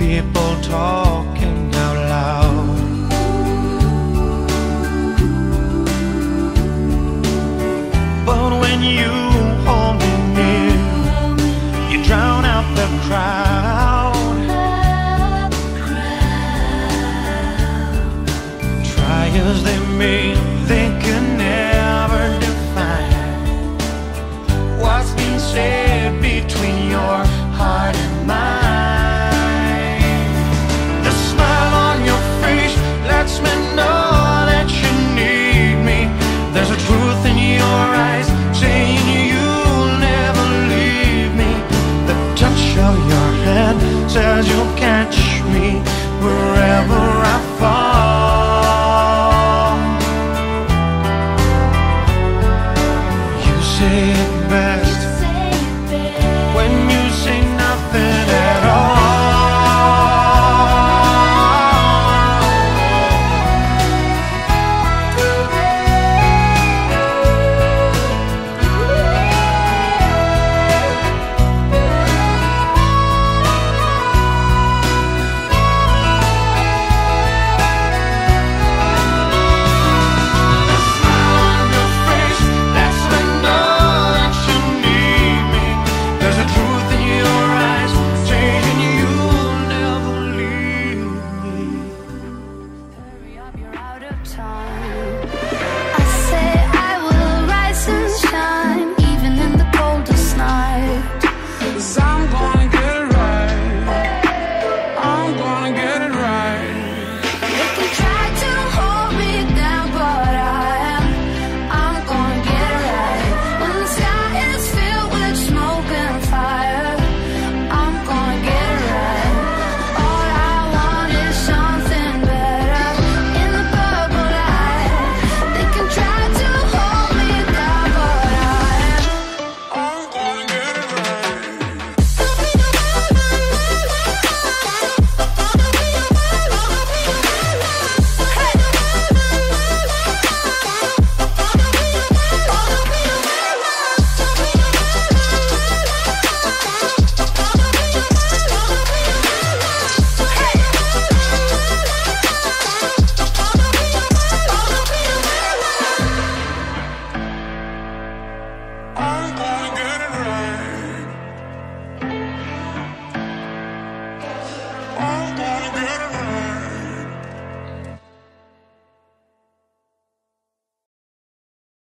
people talking out loud. But when you hold me near, you drown out the crowd. Try as they may, they can never define what's been said between your heart me.